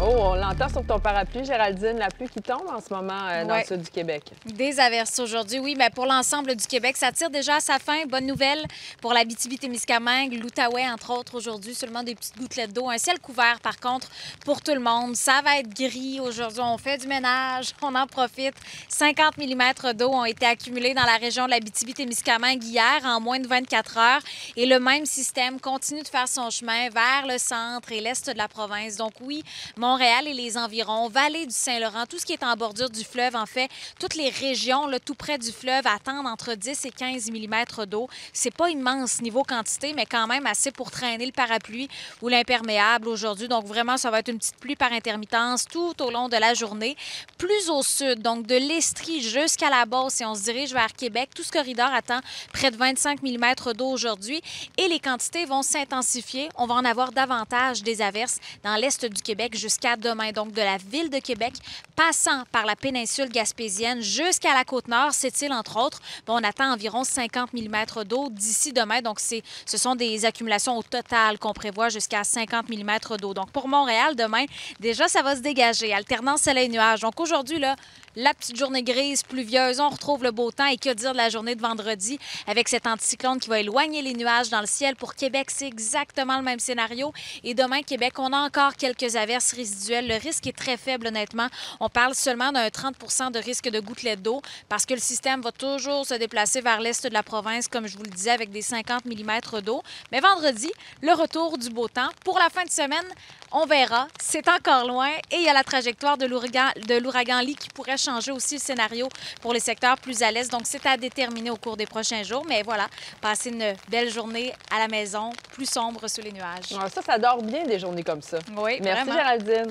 Oh, on l'entend sur ton parapluie, Géraldine, la pluie qui tombe en ce moment euh, dans Ouais. le sud du Québec. Des averses aujourd'hui, oui, mais pour l'ensemble du Québec, ça tire déjà à sa fin. Bonne nouvelle pour la témiscamingue l'Outaouais, entre autres, aujourd'hui. Seulement des petites gouttelettes d'eau. Un ciel couvert, par contre, pour tout le monde. Ça va être gris aujourd'hui. On fait du ménage, on en profite. 50 mm d'eau ont été accumulés dans la région de la témiscamingue hier en moins de 24 heures. Et le même système continue de faire son chemin vers le centre et l'est de la province. Donc oui, Montréal et les environs, vallée du Saint-Laurent, tout ce qui est en bordure du fleuve, en fait, toutes les régions là, tout près du fleuve attendent entre 10 et 15 mm d'eau. C'est pas immense niveau quantité, mais quand même assez pour traîner le parapluie ou l'imperméable aujourd'hui. Donc vraiment, ça va être une petite pluie par intermittence tout au long de la journée. Plus au sud, donc de l'Estrie jusqu'à la Beauce, et on se dirige vers Québec, tout ce corridor attend près de 25 mm d'eau aujourd'hui et les quantités vont s'intensifier. On va en avoir davantage des averses dans l'est du Québec jusqu'à demain. Donc, de la ville de Québec, passant par la péninsule gaspésienne jusqu'à la côte nord, cette île, entre autres, on attend environ 50 mm d'eau d'ici demain. Donc, ce sont des accumulations au total qu'on prévoit jusqu'à 50 mm d'eau. Donc, pour Montréal, demain, déjà, ça va se dégager. Alternance soleil-nuage. Donc, aujourd'hui, là, la petite journée grise, pluvieuse, on retrouve le beau temps. Et que dire de la journée de vendredi avec cet anticyclone qui va éloigner les nuages dans le ciel? Pour Québec, c'est exactement le même scénario. Et demain, Québec, on a encore quelques averses Le risque est très faible, honnêtement. On parle seulement d'un 30% de risque de gouttelettes d'eau parce que le système va toujours se déplacer vers l'est de la province, comme je vous le disais, avec des 50 mm d'eau. Mais vendredi, le retour du beau temps. Pour la fin de semaine, on verra. C'est encore loin. Et il y a la trajectoire de l'ouragan, Lee qui pourrait changer aussi le scénario pour les secteurs plus à l'est. Donc, c'est à déterminer au cours des prochains jours. Mais voilà, passez une belle journée à la maison, plus sombre sous les nuages. Ah, ça, ça dort bien des journées comme ça. Oui, Merci, vraiment. Géraldine.